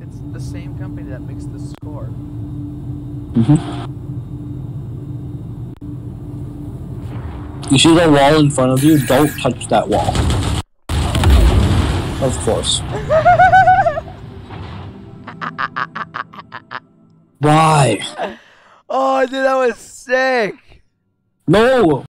It's the same company that makes the score. Mm-hmm. You see that wall in front of you? Don't touch that wall. Of course. Why? Oh, dude, that was sick. No!